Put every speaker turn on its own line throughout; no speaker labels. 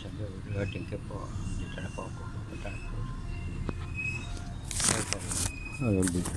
sabi, you po. Dito na po ako pupunta po. Ay, po. Ayun dito.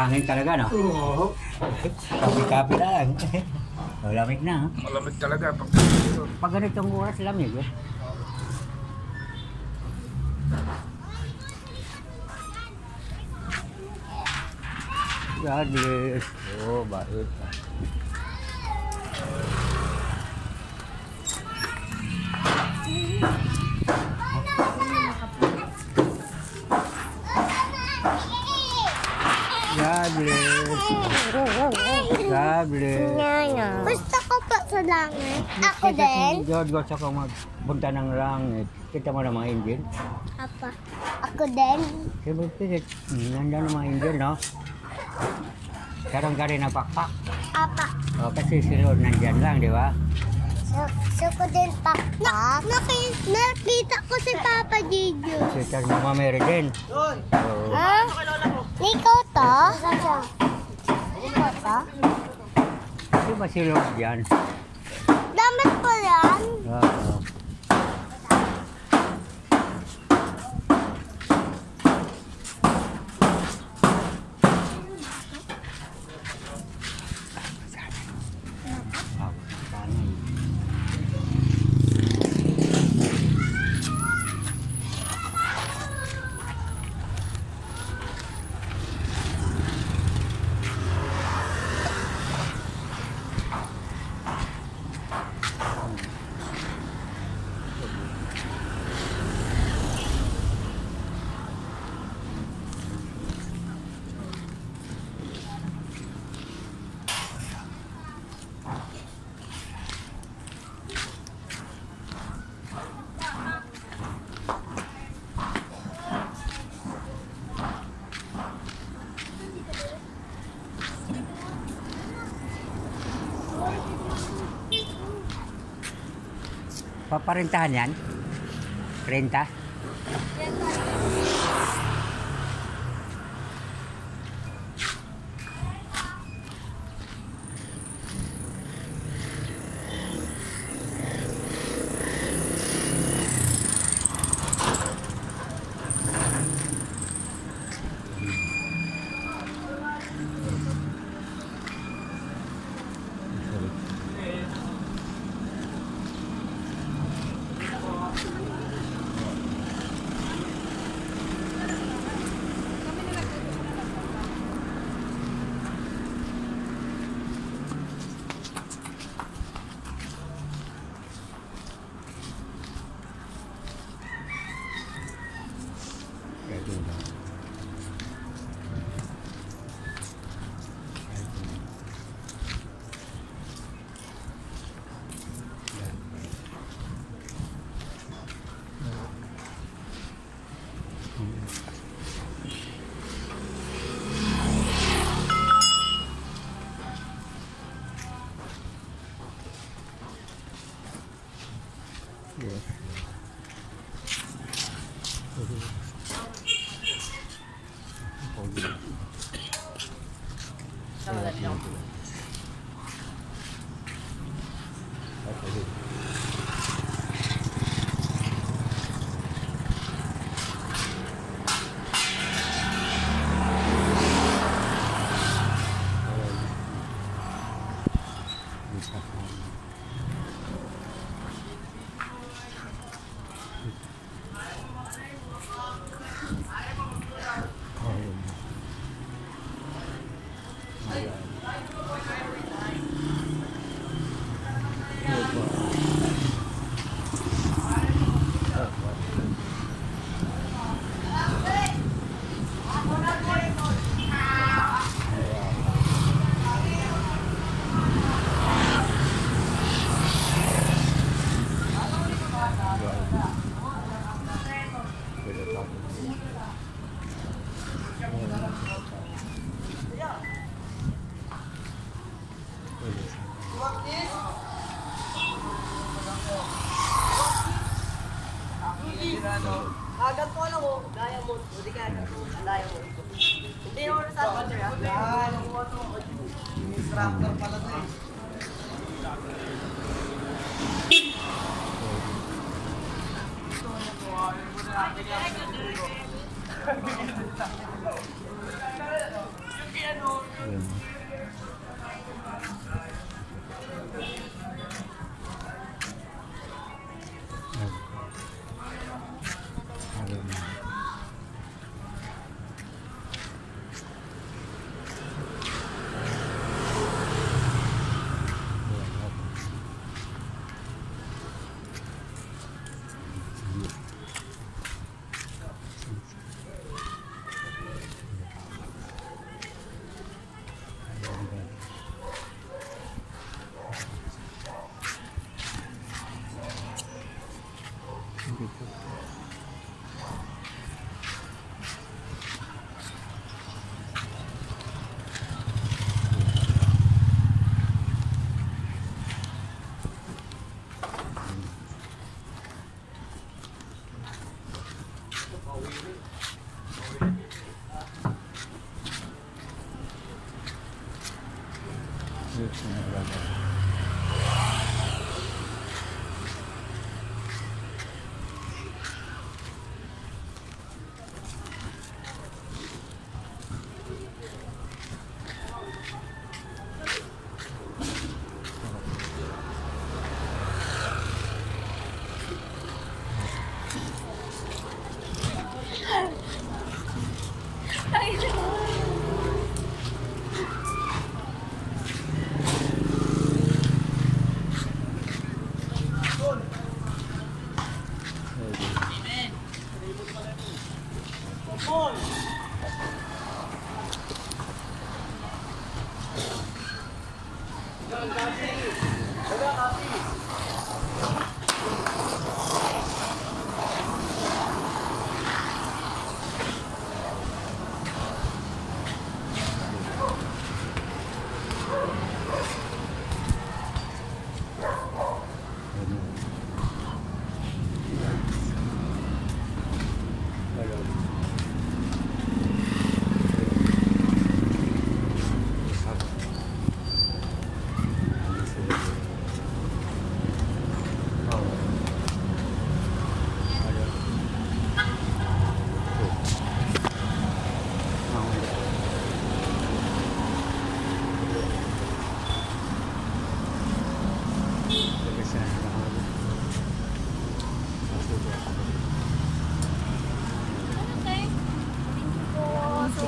Pahangin talaga, no?
Oo.
Kapi-kapi lang. Malamig na, ha?
Malamig talaga. Pag
Pag ganitong oras, lamig, eh. Bless. Oh, bait. God bless.
Gusto ko po sa langit. Ako din.
God, gusto ko magpunta ng langit. Kita mo na mga angel.
Apa. Ako din.
Siyempre, pilit. Nandiyan ang mga angel, no? Karoon ka rin ng pakpak.
Apa.
O, kasi si Lord nandyan lang, di ba?
So ko din pakpak. Na, naki, nakita ko si Papa Gijo.
Si Mama Mary din. Oo.
Ha? Ikaw to? Ikaw to?
Di ba si Lord yan?
Damit ko yan.
Oo. Ah, Paparintahan yan? Renta? Ayun. Dito.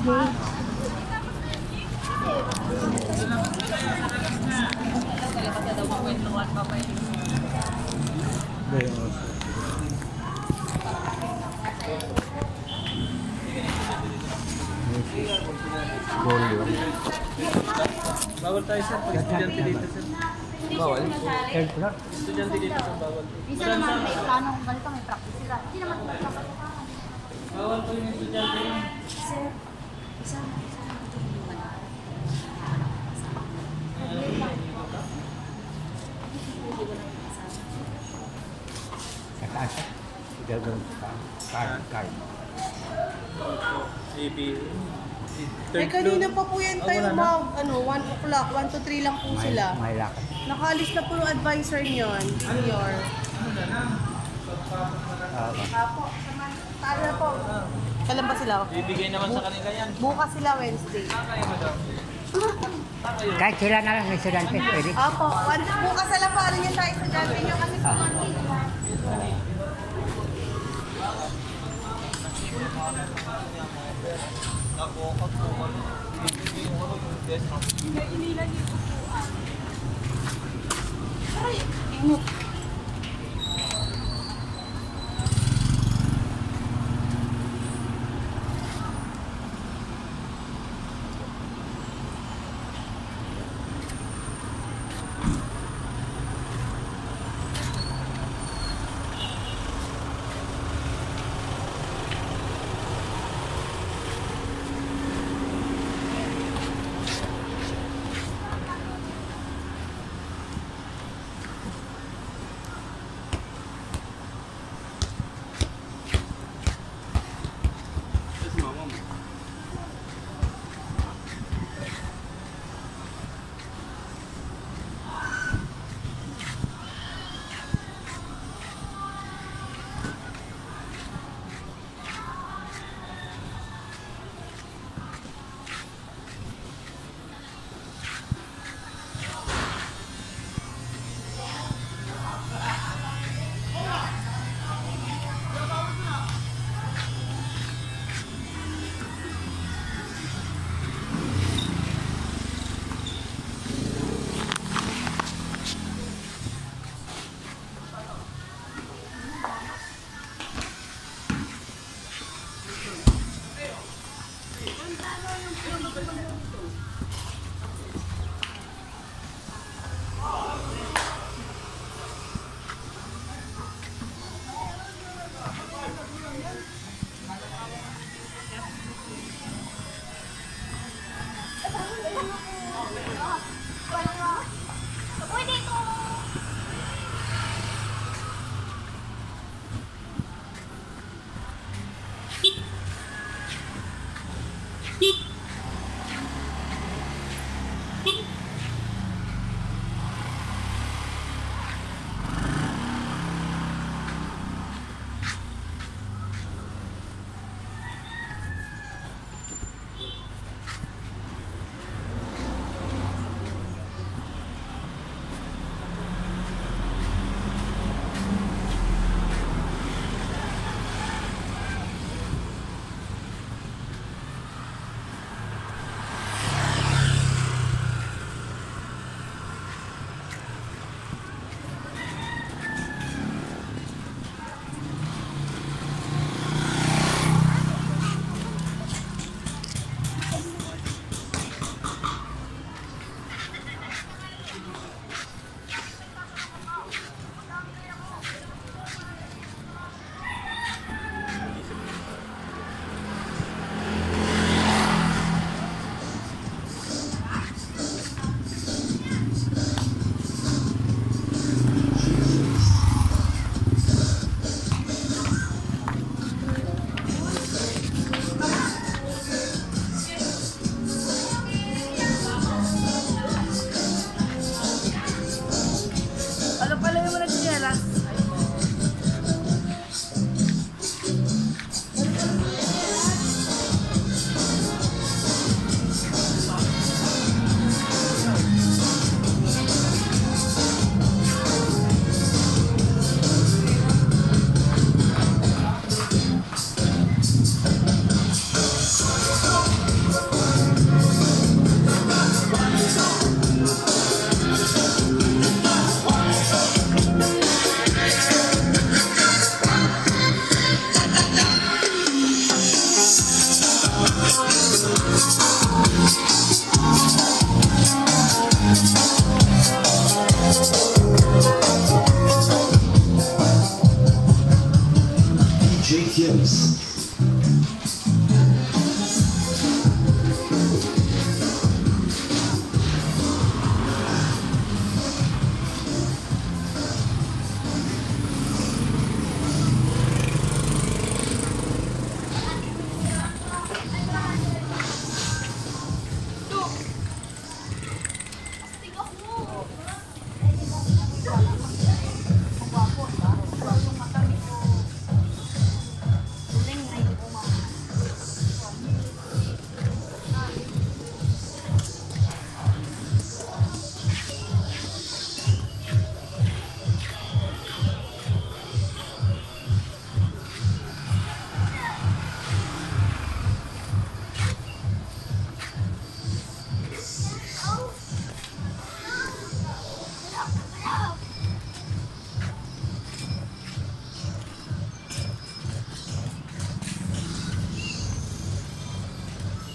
Gold yun.
Bawal tayo sir, pag estudyante dito sir. Bawal?
Third floor?
Estudyante dito sir, bawal.
Minsan naman may plano kung ganito, may practice sila. Hindi naman magpapatukangan.
Bawal po yung estudyante yun.
Sir, isa na, isa na.
Sa taas. Gagawin ka. Card, card.
AB.
Eh, kanina pa po yan tayo
na?
mga, ano, 1 o'clock, 1 to 3 lang po
May,
sila.
may lakad.
Nakaalis na po yung advisor niyon, senior.
Ah,
Apo, paano na po? Kailan ba sila?
Bibigay naman sa kanila yan.
Bukas sila Wednesday.
Kaya mo daw.
Kahit sila na lang, estudyante, pwede.
Opo, bukas na lang po ano niya sa estudyante niyo kasi sa ah. Ah. Ah. Ingat.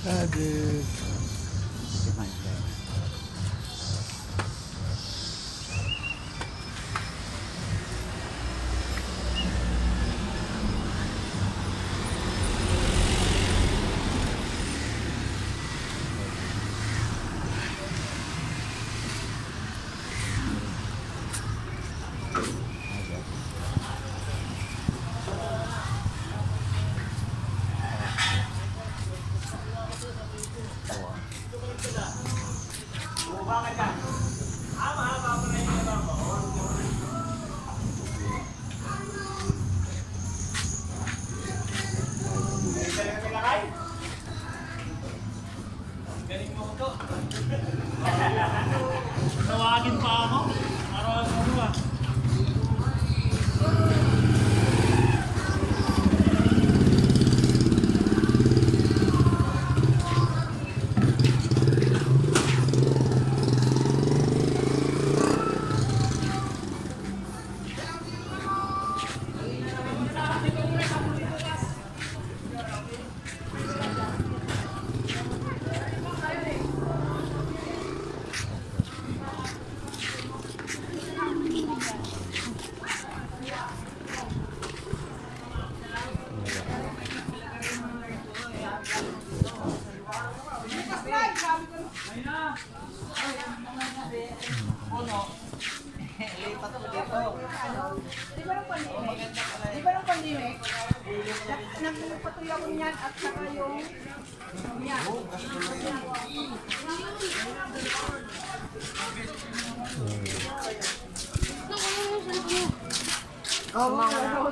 Ah,
dude. ว่ากันจ้ะ 那我们没有哦妈妈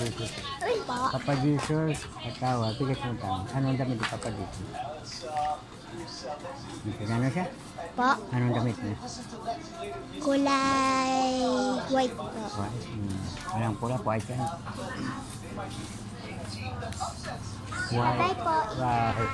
Jesus.
Papa Jesus, atawa, tigas mo tayo. Anong damit ni Papa Jesus? Nagkagano siya?
Po.
Ano Anong damit niya?
Kulay white po.
White. Hmm. Walang pula, white yan. White.
Bye po.
White.